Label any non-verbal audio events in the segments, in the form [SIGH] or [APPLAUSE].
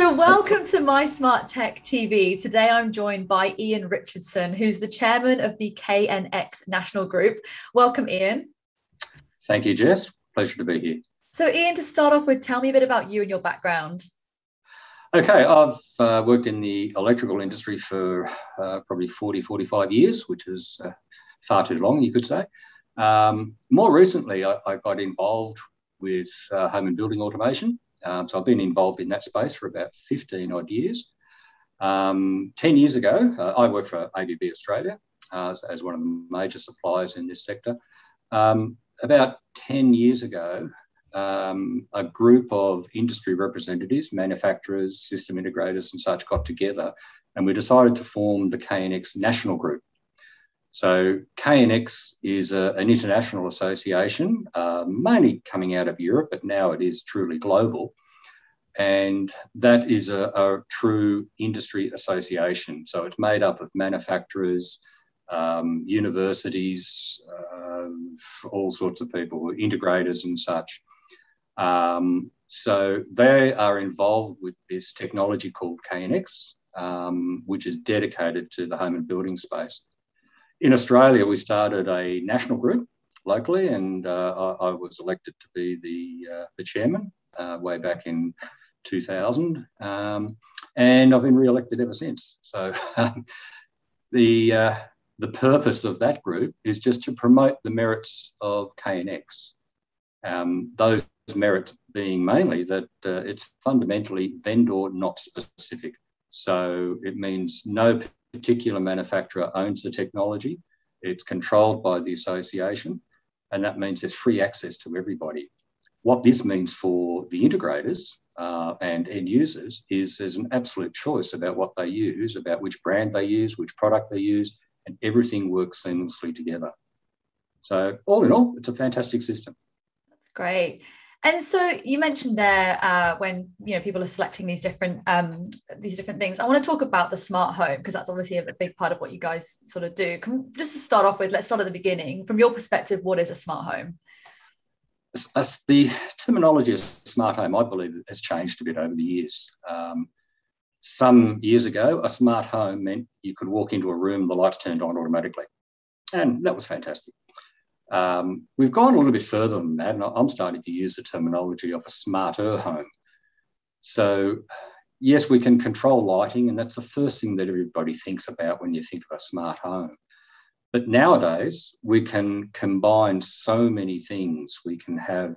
So, welcome to My Smart Tech TV. Today, I'm joined by Ian Richardson, who's the chairman of the KNX National Group. Welcome, Ian. Thank you, Jess. Pleasure to be here. So, Ian, to start off with, tell me a bit about you and your background. Okay, I've uh, worked in the electrical industry for uh, probably 40, 45 years, which is uh, far too long, you could say. Um, more recently, I, I, got involved with uh, home and building automation. Um, so I've been involved in that space for about 15 odd years. Um, 10 years ago, uh, I worked for ABB Australia uh, as, one of the major suppliers in this sector. Um, about 10 years ago, um, a group of industry representatives, manufacturers, system integrators, and such got together, and we decided to form the KNX National Group. So KNX is a, an international association, uh, mainly coming out of Europe, but now it is truly global. And that is a, a true industry association. So it's made up of manufacturers, um, universities, uh, all sorts of people, integrators and such. Um, so they are involved with this technology called KNX, um, which is dedicated to the home and building space in Australia, we started a national group locally, and uh, I, I, was elected to be the, uh, the chairman uh, way back in 2000. Um, and I've been re elected ever since. So the, uh, the purpose of that group is just to promote the merits of KNX. Um, those merits being mainly that uh, it's fundamentally vendor not specific. So it means no particular manufacturer owns the technology. It's controlled by the association, and that means there's free access to everybody. What this means for the integrators uh, and end users is there's an absolute choice about what they use, about which brand they use, which product they use, and everything works seamlessly together. So, all in all, it's a fantastic system. That's great. And so you mentioned there uh, when you know people are selecting these different um, these different things. I want to talk about the smart home because that's obviously a big part of what you guys sort of do. Can, just to start off with, let's start at the beginning. From your perspective, what is a smart home? As the terminology of smart home, I believe, has changed a bit over the years. Um, some years ago, a smart home meant you could walk into a room, the lights turned on automatically, and that was fantastic. Um, we've gone a little bit further than that, and I'm starting to use the terminology of a smarter home. So, yes, we can control lighting, and that's the first thing that everybody thinks about when you think of a smart home. But nowadays, we can combine so many things. We can have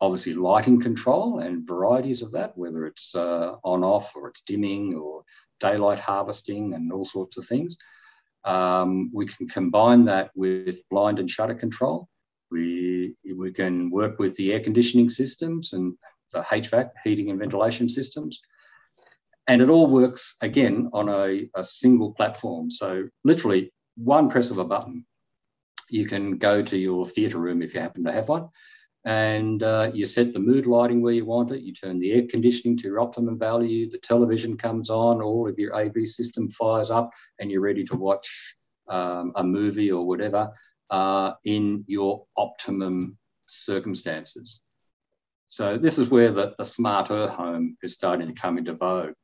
obviously lighting control and varieties of that, whether it's uh, on off or it's dimming or daylight harvesting and all sorts of things. Um, we can combine that with blind and shutter control. We, we can work with the air conditioning systems and the HVAC, heating and ventilation systems. And it all works again on a, a single platform. So, literally, one press of a button, you can go to your theatre room if you happen to have one and uh, you set the mood lighting where you want it. You turn the air conditioning to your optimum value. The television comes on, all of your AV system fires up, and you're ready to watch um, a movie or whatever uh, in your optimum circumstances. So this is where the, the smarter home is starting to come into vogue.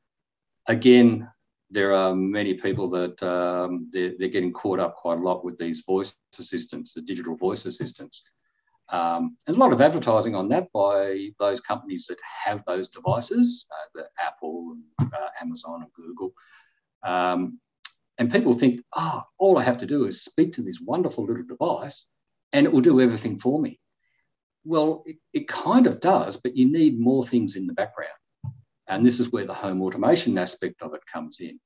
Again, there are many people that um, they're, they're getting caught up quite a lot with these voice assistants, the digital voice assistants. Um, and a lot of advertising on that by those companies that have those devices, uh, the Apple, and, uh, Amazon, and Google. Um, and people think, oh, all I have to do is speak to this wonderful little device and it will do everything for me. Well, it, it kind of does, but you need more things in the background. And this is where the home automation aspect of it comes in.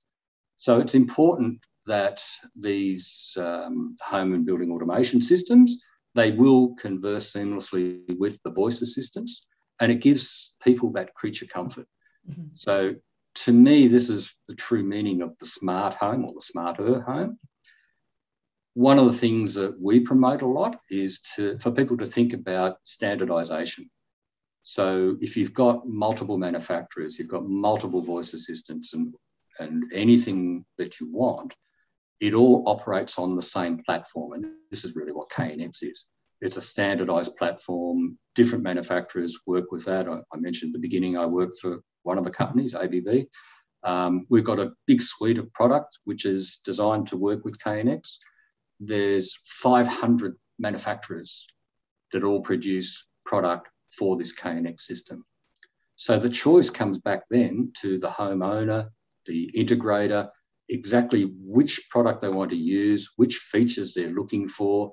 So it's important that these um, home and building automation systems they will converse seamlessly with the voice assistants and it gives people that creature comfort. Mm-hmm. So to me, this is the true meaning of the smart home or the smarter home. One of the things that we promote a lot is to, for people to think about standardization. So if you've got multiple manufacturers, you've got multiple voice assistants and, and anything that you want, it all operates on the same platform. And this is really what KNX is. It's a standardized platform. Different manufacturers work with that. I, I mentioned at the beginning, I worked for one of the companies, ABB. Um, we've got a big suite of products which is designed to work with KNX. There's 500 manufacturers that all produce product for this KNX system. So the choice comes back then to the homeowner, the integrator, exactly which product they want to use, which features they're looking for,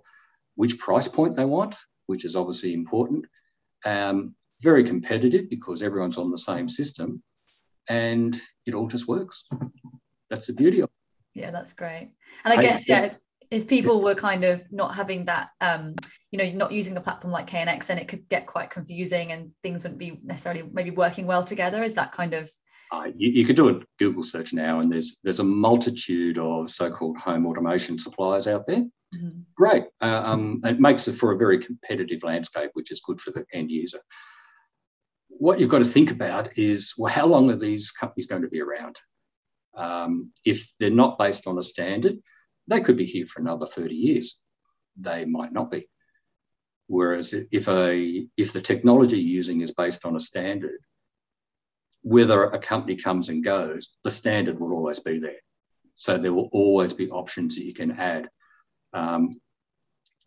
which price point they want, which is obviously important. Um, very competitive because everyone's on the same system and it all just works. That's the beauty of it. Yeah, that's great. And I guess, yeah, if people were kind of not having that, um, you know, not using a platform like KNX, then it could get quite confusing and things wouldn't be necessarily maybe working well together. Is that kind of uh, you, you, could do a Google search now, and there's there's a multitude of so-called home automation suppliers out there. Mm-hmm. Great, uh, um, it makes it for a very competitive landscape, which is good for the end user. What you've got to think about is, well, how long are these companies going to be around? Um, if they're not based on a standard, they could be here for another 30 years. They might not be. Whereas if a if the technology you're using is based on a standard, whether a company comes and goes, the standard will always be there. So there will always be options that you can add. Um,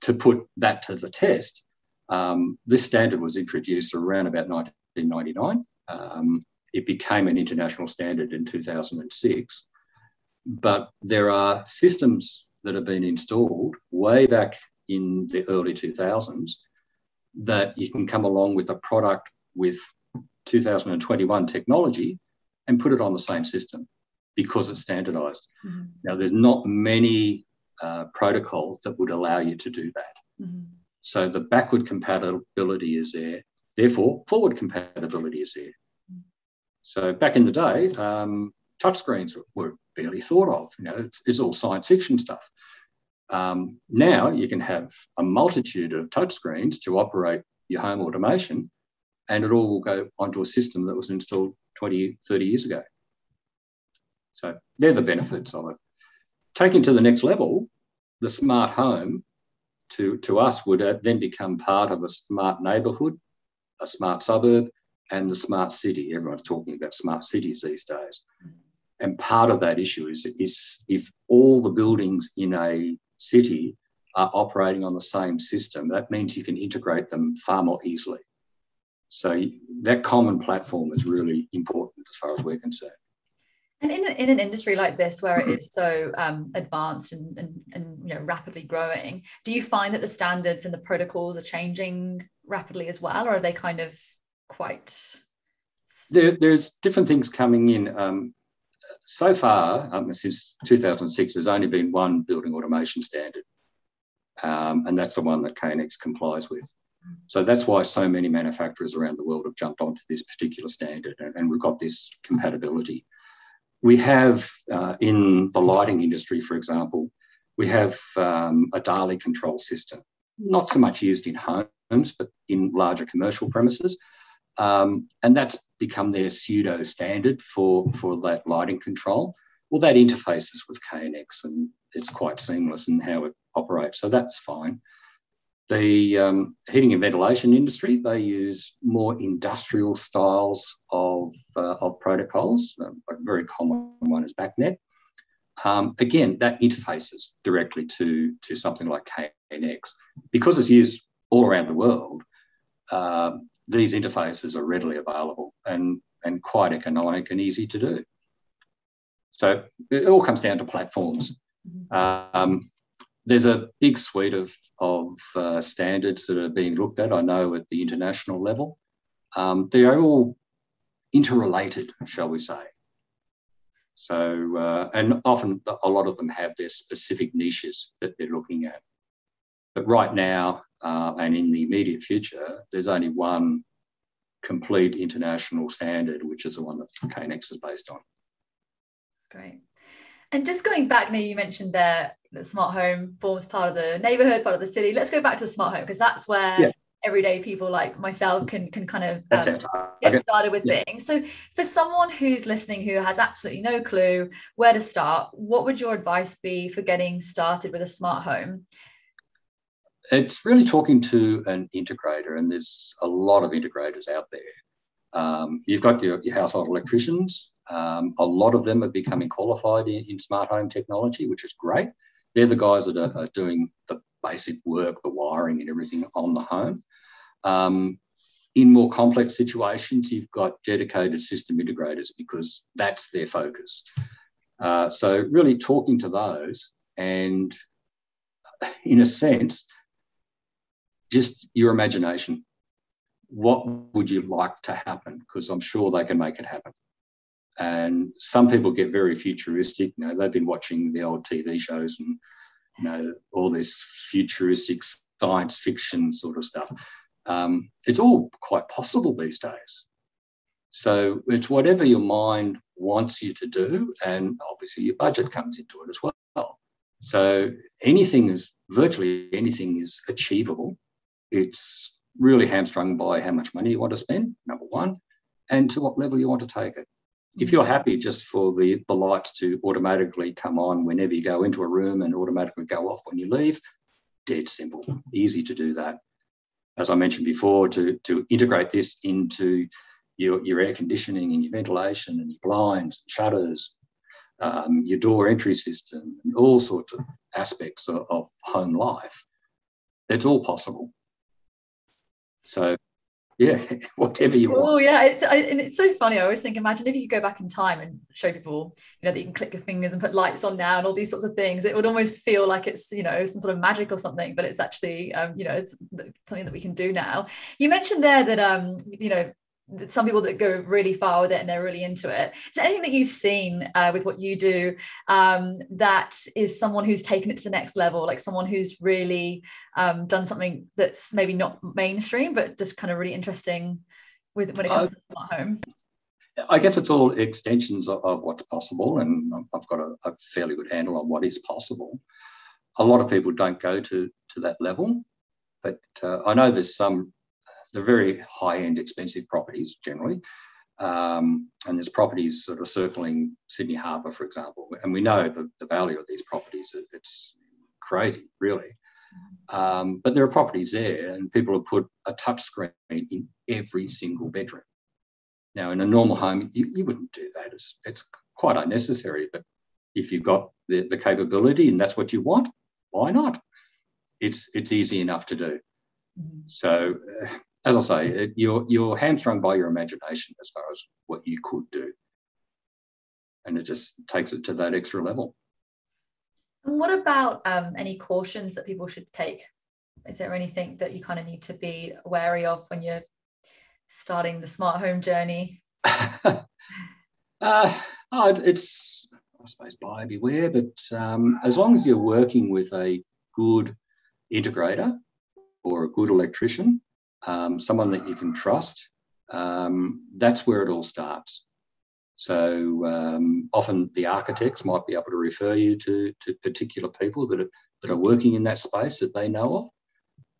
to put that to the test, um, this standard was introduced around about 1999. Um, it became an international standard in 2006. But there are systems that have been installed way back in the early 2000s that you can come along with a product with 2021 technology and put it on the same system because it's standardized. Mm-hmm. Now, there's not many uh, protocols that would allow you to do that. Mm-hmm. So the backward compatibility is there. Therefore, forward compatibility is there. Mm-hmm. So back in the day, um, touchscreens were barely thought of. You know, it's, it's all science fiction stuff. Um, now you can have a multitude of touchscreens to operate your home automation and it all will go onto a system that was installed 20, 30 years ago. So they're the benefits of it. Taking to the next level, the smart home to, to us would uh, then become part of a smart neighbourhood, a smart suburb, and the smart city. Everyone's talking about smart cities these days. And part of that issue is, is if all the buildings in a city are operating on the same system, that means you can integrate them far more easily. So that common platform is really important as far as we're concerned. And in, in an industry like this, where it is so um, advanced and, and, and you know rapidly growing, do you find that the standards and the protocols are changing rapidly as well, or are they kind of quite? There, there's different things coming in. Um, so far, um, since 2006, there's only been one building automation standard, um, and that's the one that KNX complies with. So that's why so many manufacturers around the world have jumped onto this particular standard, and, and we've got this compatibility. We have uh, in the lighting industry, for example, we have um, a DALI control system, not so much used in homes, but in larger commercial premises. Um, and that's become their pseudo standard for, for that lighting control. Well, that interfaces with KNX and it's quite seamless in how it operates. So that's fine. The um, heating and ventilation industry, they use more industrial styles of, uh, of protocols. A very common one is BACnet. Um, again, that interfaces directly to, to something like KNX. Because it's used all around the world, uh, these interfaces are readily available and, and quite economic and easy to do. So it all comes down to platforms. Mm-hmm. Um, there's a big suite of, of uh, standards that are being looked at, I know, at the international level. Um, they are all interrelated, shall we say. So, uh, and often a lot of them have their specific niches that they're looking at. But right now, uh, and in the immediate future, there's only one complete international standard, which is the one that KNX is based on. That's great. And just going back now, you mentioned there the smart home forms part of the neighborhood, part of the city. Let's go back to the smart home because that's where yeah. everyday people like myself can can kind of um, get started with yeah. things. So for someone who's listening who has absolutely no clue where to start, what would your advice be for getting started with a smart home? It's really talking to an integrator, and there's a lot of integrators out there. Um, you've got your, your household electricians. Um, a lot of them are becoming qualified in, in, smart home technology, which is great. They're the guys that are, are doing the basic work, the wiring and everything on the home. Um, in more complex situations, you've got dedicated system integrators because that's their focus. Uh, so, really talking to those and, in a sense, just your imagination. What would you like to happen? Because I'm sure they can make it happen. And some people get very futuristic. You know, they've been watching the old TV shows and you know all this futuristic science fiction sort of stuff. Um, it's all quite possible these days. So it's whatever your mind wants you to do, and obviously your budget comes into it as well. So anything is virtually anything is achievable. It's really hamstrung by how much money you want to spend, number one, and to what level you want to take it. If you're happy just for the, the lights to automatically come on whenever you go into a room and automatically go off when you leave, dead simple, easy to do that. As I mentioned before, to, to integrate this into your, your air conditioning and your ventilation and your blinds, shutters, um, your door entry system, and all sorts of aspects of, of home life, it's all possible. So yeah, [LAUGHS] whatever you want. Oh yeah, it's, I, and it's so funny. I always think, imagine if you could go back in time and show people, you know, that you can click your fingers and put lights on now and all these sorts of things. It would almost feel like it's, you know, some sort of magic or something, but it's actually, um, you know, it's something that we can do now. You mentioned there that, um, you know, some people that go really far with it and they're really into it. Is there anything that you've seen uh, with what you do um, that is someone who's taken it to the next level, like someone who's really um, done something that's maybe not mainstream, but just kind of really interesting with when it comes uh, to smart home? I guess it's all extensions of, of what's possible, and I've got a, a, fairly good handle on what is possible. A lot of people don't go to to that level, but uh, I know there's some they're very high-end, expensive properties generally. Um, and there's properties sort of circling Sydney Harbour, for example, and we know the, the value of these properties. It's crazy, really. Um, but there are properties there, and people have put a touch screen in every single bedroom. Now, in a normal home, you, you wouldn't do that. It's, it's quite unnecessary. But if you've got the, the capability and that's what you want, why not? It's it's easy enough to do. Mm-hmm. So uh, as I say, it, you're you're hamstrung by your imagination as far as what you could do, and it just takes it to that extra level. And what about um, any cautions that people should take? Is there anything that you kind of need to be wary of when you're starting the smart home journey? [LAUGHS] uh, oh, it's I suppose buyer beware, but um, as long as you're working with a good integrator or a good electrician, um, someone that you can trust, um, that's where it all starts. So um, often the architects might be able to refer you to, to particular people that are, that are working in that space that they know of.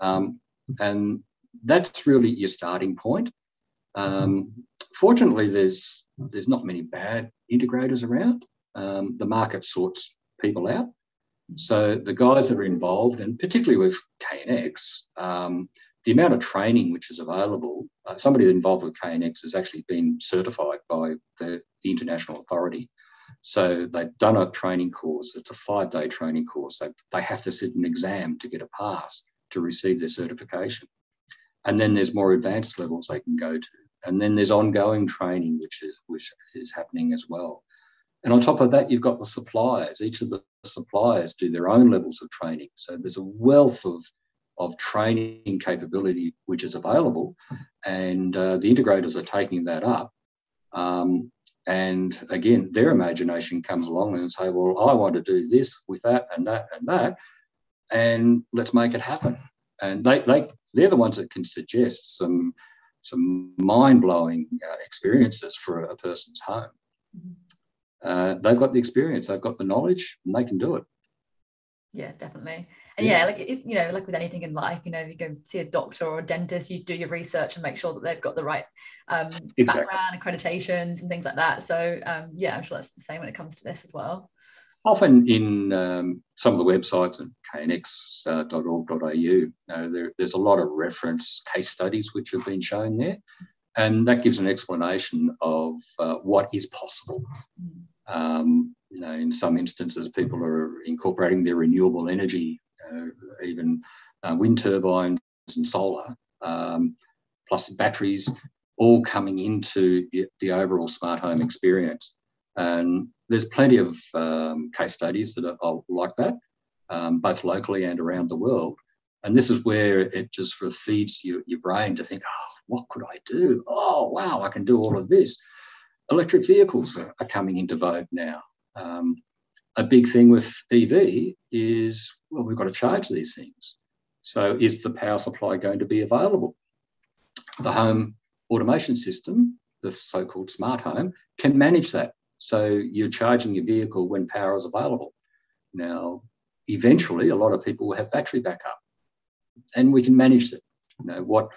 Um, and that's really your starting point. Um, fortunately, there's, there's not many bad integrators around. Um, the market sorts people out. So the guys that are involved, and particularly with KNX, um, the amount of training which is available, uh, somebody involved with KNX has actually been certified by the, the international authority. So they've done a training course. It's a five day training course. They, they have to sit an exam to get a pass to receive their certification. And then there's more advanced levels they can go to. And then there's ongoing training, which is, which is happening as well. And on top of that, you've got the suppliers. Each of the suppliers do their own levels of training. So there's a wealth of of training capability which is available, and uh, the integrators are taking that up. Um, and again, their imagination comes along and say, "Well, I want to do this with that and that and that, and let's make it happen." And they they they're the ones that can suggest some some mind blowing uh, experiences for a, a person's home. Uh, they've got the experience, they've got the knowledge, and they can do it. Yeah, definitely and yeah. yeah, like it's you know like with anything in life you know you go see a doctor or a dentist you do your research and make sure that they've got the right um, exactly. background accreditations and things like that so um, yeah i'm sure that's the same when it comes to this as well often in um, some of the websites at knx.org.au you know, there, there's a lot of reference case studies which have been shown there and that gives an explanation of uh, what is possible. Um, you know, in some instances, people are incorporating their renewable energy, uh, even uh, wind turbines and solar, um, plus batteries, all coming into the, the, overall smart home experience. And there's plenty of um, case studies that are, like that, um, both locally and around the world. And this is where it just sort of feeds your, your brain to think, oh, what could I do? Oh, wow, I can do all of this. Electric vehicles are, are coming into vogue now. Um, a big thing with EV is, well, we've got to charge these things. So is the power supply going to be available? The home automation system, the so-called smart home, can manage that. So you're charging your vehicle when power is available. Now, eventually, a lot of people will have battery backup, and we can manage that. You know what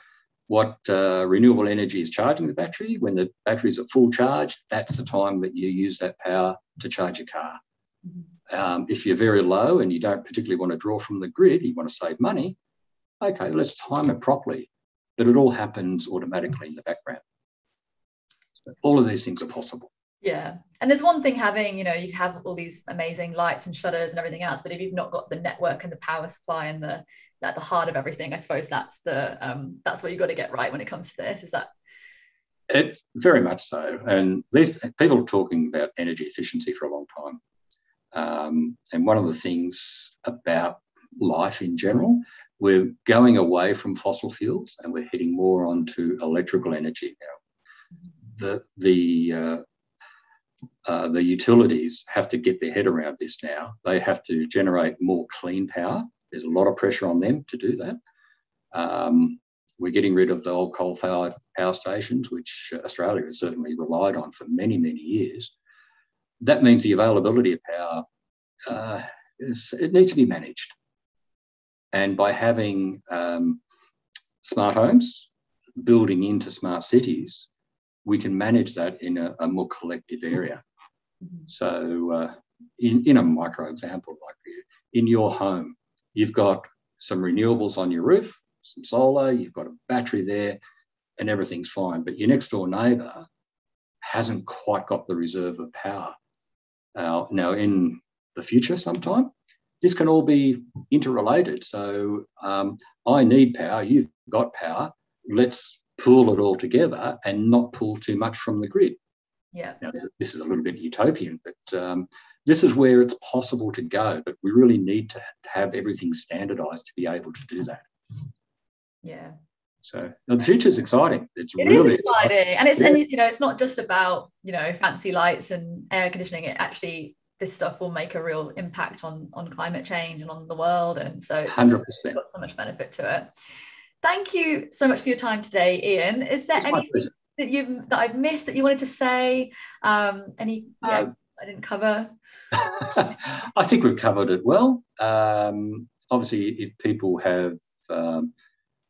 what uh, renewable energy is charging the battery. When the battery is at full charge, that's the time that you use that power to charge your car. Mm-hmm. Um, if you're very low and you don't particularly want to draw from the grid, you want to save money, okay, let's time it properly. But it all happens automatically in the background. So all of these things are possible. Yeah. And there's one thing having, you know, you have all these amazing lights and shutters and everything else, but if you've not got the network and the power supply and the at the heart of everything, I suppose that's the um that's what you've got to get right when it comes to this. Is that it very much so. And these people are talking about energy efficiency for a long time. Um, and one of the things about life in general, we're going away from fossil fuels and we're heading more onto electrical energy now. The the uh, uh, the utilities have to get their head around this now. They have to generate more clean power. There's a lot of pressure on them to do that. Um, we're getting rid of the old coal-fired power stations, which Australia has certainly relied on for many, many years. That means the availability of power uh, is, it needs to be managed. And by having um, smart homes building into smart cities, we can manage that in a, a more collective area. Mm-hmm. So, uh, in, in a micro example, like in your home, you've got some renewables on your roof, some solar, you've got a battery there, and everything's fine. But your next door neighbour hasn't quite got the reserve of power. Uh, now, in the future, sometime, this can all be interrelated. So, um, I need power, you've got power. Let's pool it all together and not pull too much from the grid. Yeah. Now, this is a little bit utopian, but um, this is where it's possible to go. But we really need to have everything standardized to be able to do that. Yeah. So the future is exciting. It's it really is exciting. exciting. and it's yeah. and you know it's not just about you know fancy lights and air conditioning. It actually this stuff will make a real impact on on climate change and on the world, and so it's, 100%. it's got so much benefit to it. Thank you so much for your time today, Ian. Is there it's anything that you've that I've missed that you wanted to say? Um, any yeah, um, I didn't cover? [LAUGHS] I think we've covered it well. Um, obviously, if people have um,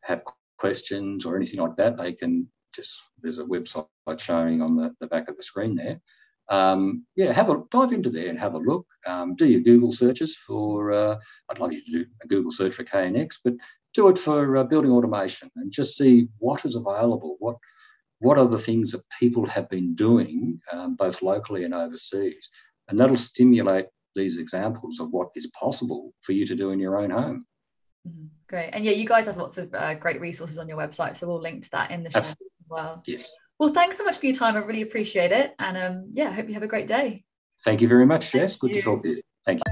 have questions or anything like that, they can just there's a website showing on the, the back of the screen there. Um, yeah, have a dive into there and have a look. Um, do your Google searches for. Uh, I'd love you to do a Google search for KNX, but do it for uh, building automation and just see what is available. What what are the things that people have been doing, um, both locally and overseas, and that'll stimulate these examples of what is possible for you to do in your own home. Mm-hmm. Great. And yeah, you guys have lots of uh, great resources on your website. So we'll link to that in the show as well. Yes. Well, thanks so much for your time. I really appreciate it. And um, yeah, I hope you have a great day. Thank you very much, Jess. Good to talk to you. Thank you.